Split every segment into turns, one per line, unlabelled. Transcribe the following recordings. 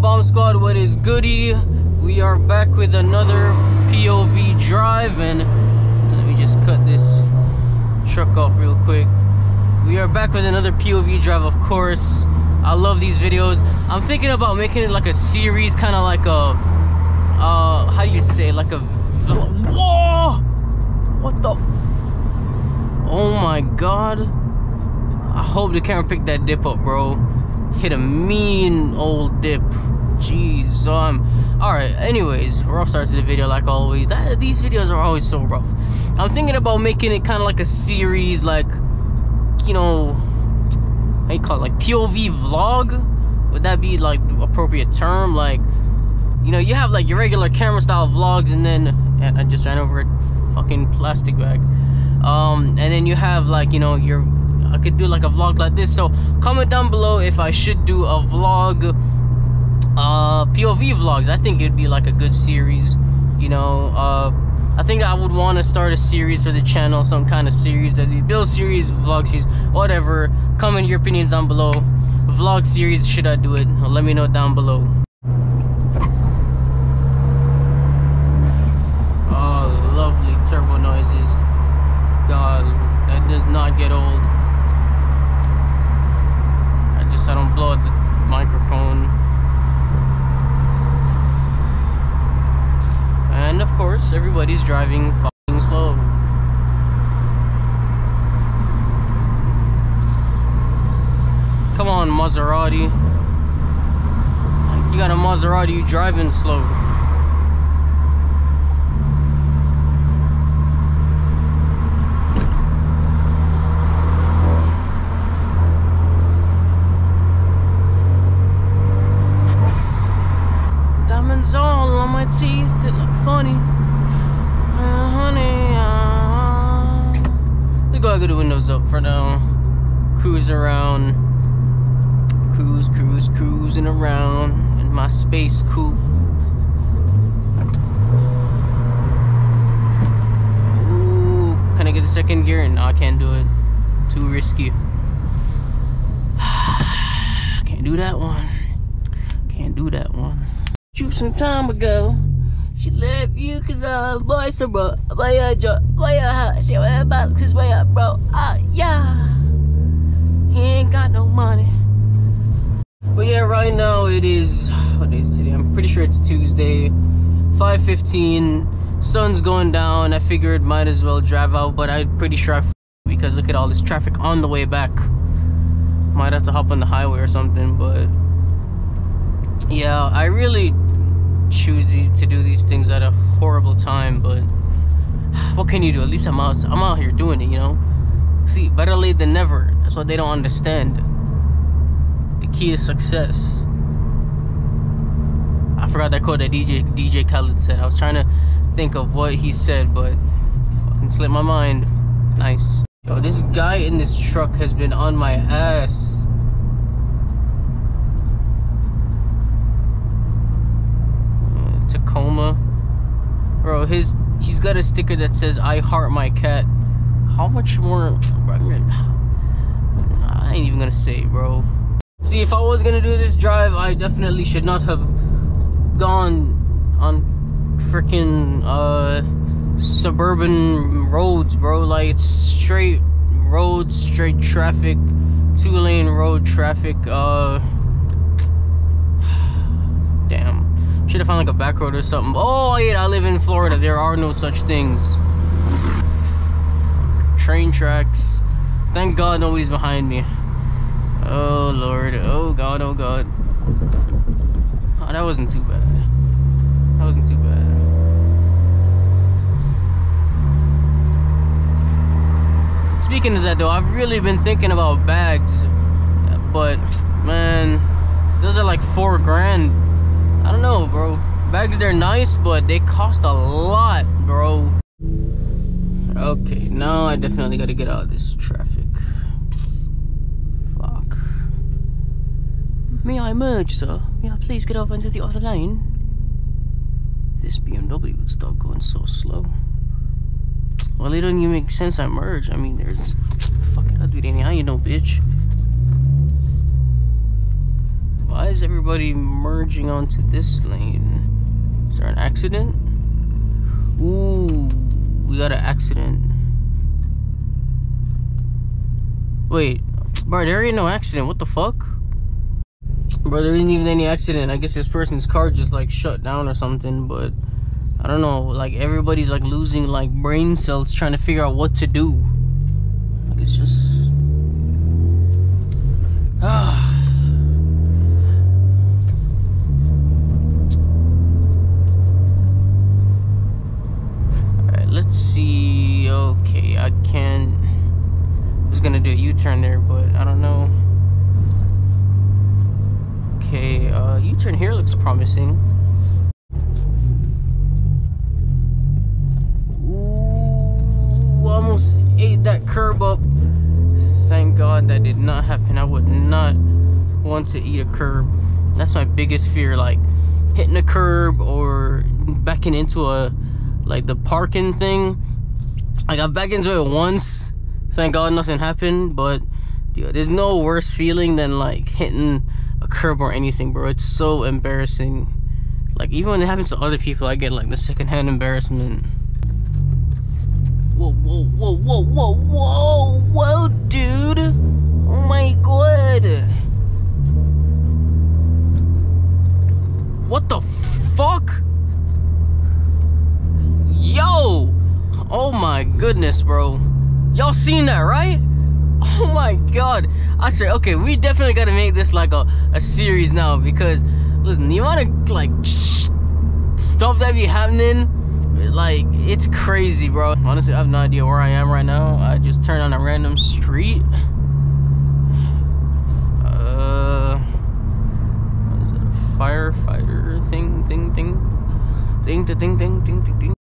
Bomb Squad, what is goody? We are back with another POV drive, and let me just cut this truck off real quick. We are back with another POV drive, of course. I love these videos. I'm thinking about making it like a series, kind of like a, uh, how do you say, like a, whoa! What the, oh my god. I hope the camera picked that dip up, bro. Hit a mean old dip. Jeez, um, alright, anyways, rough start to the video like always. That, these videos are always so rough. I'm thinking about making it kind of like a series, like, you know, how you call it, like POV vlog? Would that be like the appropriate term? Like, you know, you have like your regular camera style vlogs and then, I just ran over a fucking plastic bag. Um, and then you have like, you know, your I could do like a vlog like this. So comment down below if I should do a vlog, uh, POV vlogs. I think it'd be like a good series. You know, uh, I think I would want to start a series for the channel, some kind of series, that build series, vlog series, whatever. Comment your opinions down below. Vlog series, should I do it? Let me know down below. Oh, lovely turbo noises. God, that does not get old just I don't blow out the microphone. And of course, everybody's driving fucking slow. Come on, Maserati. You got a Maserati, you driving slow. Diamonds all on my teeth, it look funny. Uh, honey, uh... Let's go ahead get the windows up for now. Cruise around. Cruise, cruise, cruising around in my space coupe. Ooh, can I get the second gear? No, I can't do it. Too risky. Can't do that one. Can't do that one. You some time ago. She left you cause I. Boy a joke, boy a hot. She went about cause boy a bro. Ah yeah. He ain't got no money. But yeah, right now it is what is today? I'm pretty sure it's Tuesday. 5:15. Sun's going down. I figured might as well drive out, but I'm pretty sure I because look at all this traffic on the way back. Might have to hop on the highway or something, but yeah, I really choose these, to do these things at a horrible time, but what can you do? At least I'm out. I'm out here doing it, you know. See, better late than never. That's what they don't understand. The key is success. I forgot that quote that DJ DJ Khaled said. I was trying to think of what he said, but fucking slipped my mind. Nice. Yo, this guy in this truck has been on my ass. Tacoma. Bro, his he's got a sticker that says I heart my cat. How much more I ain't even gonna say, bro. See, if I was gonna do this drive, I definitely should not have gone on freaking uh suburban roads, bro. Like it's straight roads, straight traffic, two lane road traffic, uh damn. Should have found like a back road or something. Oh, yeah, I live in Florida. There are no such things. Train tracks. Thank God nobody's behind me. Oh, Lord. Oh, God. Oh, God. Oh, that wasn't too bad. That wasn't too bad. Speaking of that, though, I've really been thinking about bags. But, man, those are like four grand I don't know, bro. Bags, they're nice, but they cost a lot, bro. Okay, now I definitely gotta get out of this traffic. Fuck. May I merge, sir? May I please get over into the other lane? This BMW would stop going so slow. Well, it doesn't even make sense I merge. I mean, there's... Fuck it, I'll do it anyhow, you know, bitch. Is everybody merging onto this lane? Is there an accident? Ooh, we got an accident. Wait, bro, there ain't no accident. What the fuck? Bro, there isn't even any accident. I guess this person's car just like shut down or something, but I don't know. Like everybody's like losing like brain cells trying to figure out what to do. Like it's just U-turn here looks promising. Ooh, almost ate that curb up. Thank God that did not happen. I would not want to eat a curb. That's my biggest fear, like hitting a curb or backing into a, like the parking thing. I got back into it once. Thank God nothing happened, but dude, there's no worse feeling than like hitting a curb or anything, bro. It's so embarrassing. Like even when it happens to other people, I get like the secondhand embarrassment. Whoa, whoa, whoa, whoa, whoa, whoa, whoa, dude! Oh my god! What the fuck? Yo! Oh my goodness, bro. Y'all seen that, right? Oh my god. I said, okay, we definitely gotta make this like a, a series now because listen, amount of like stuff that be happening, like it's crazy, bro. Honestly, I have no idea where I am right now. I just turned on a random street. Uh, firefighter thing, thing, thing, thing, thing, thing, thing, thing, thing,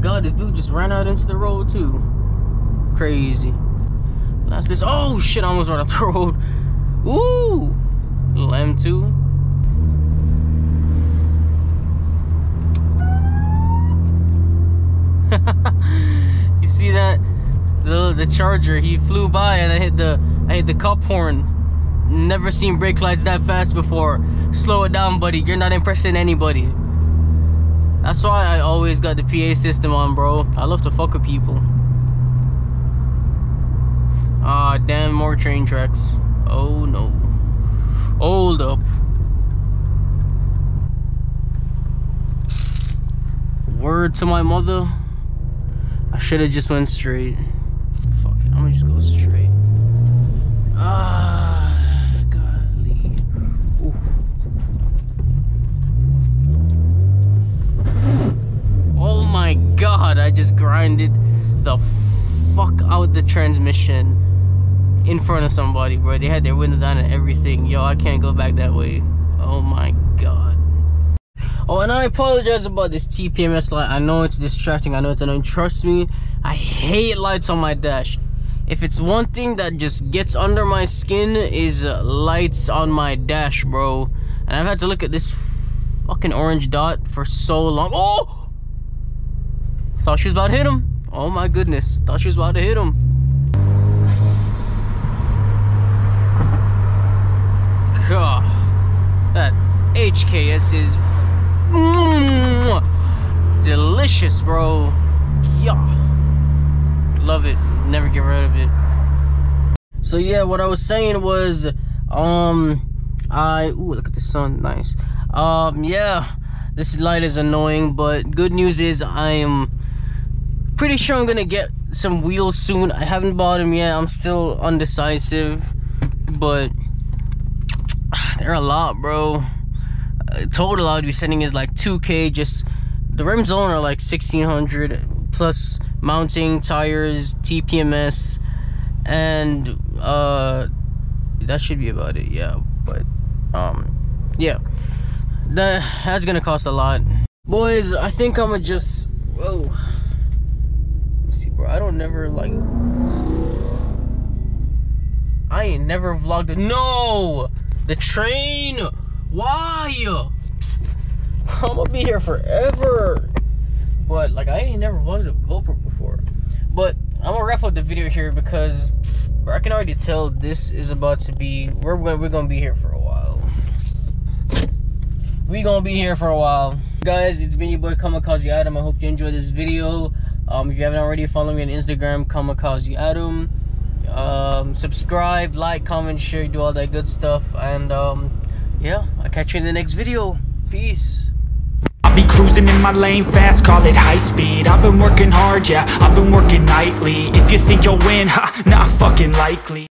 god, this dude just ran out into the road too. Crazy. That's this. Oh shit, I almost ran off the road. Ooh! Little M2. you see that? The the charger, he flew by and I hit the I hit the cop horn. Never seen brake lights that fast before. Slow it down, buddy. You're not impressing anybody. That's why I always got the PA system on, bro. I love to fuck with people. Ah, damn, more train tracks. Oh no. Hold up. Word to my mother. I should have just went straight. Fuck it, I'm gonna just go straight. Ah, golly. Ooh. Oh my god, I just grinded the fuck out the transmission in front of somebody, bro. They had their window down and everything. Yo, I can't go back that way. Oh my god. Oh, and I apologize about this TPMS light. I know it's distracting. I know it's annoying. Trust me, I hate lights on my dash. If it's one thing that just gets under my skin is uh, lights on my dash, bro. And I've had to look at this fucking orange dot for so long. Oh! Thought she was about to hit him. Oh my goodness. Thought she was about to hit him. God. That HKS is mm, delicious, bro. Yeah. Love it. Never get rid of it. So yeah, what I was saying was, um, I ooh, look at the sun, nice. Um, yeah, this light is annoying, but good news is I am pretty sure I'm gonna get some wheels soon. I haven't bought them yet. I'm still undecisive, but they're a lot, bro. Uh, total I'd be sending is like 2k. Just the rims alone are like 1600 plus mounting, tires, TPMS, and uh, that should be about it. Yeah, but um, yeah, that that's gonna cost a lot, boys. I think I'm gonna just whoa. See, bro, I don't never like. I ain't never vlogged. No, the train. Why? I'm gonna be here forever. But like, I ain't never vlogged a GoPro before. But I'm gonna wrap up the video here because, But I can already tell this is about to be. We're we're gonna be here for a while. We gonna be here for a while, guys. It's been your boy Kamikaze Adam. I hope you enjoyed this video. Um, if you haven't already, follow me on Instagram, Kamikaze Adam. Um, subscribe, like, comment, share, do all that good stuff, and um, yeah, I'll catch you in the next video. Peace.
I'll be cruising in my lane fast, call it high speed I've been working hard, yeah, I've been working nightly If you think you'll win, ha, not fucking likely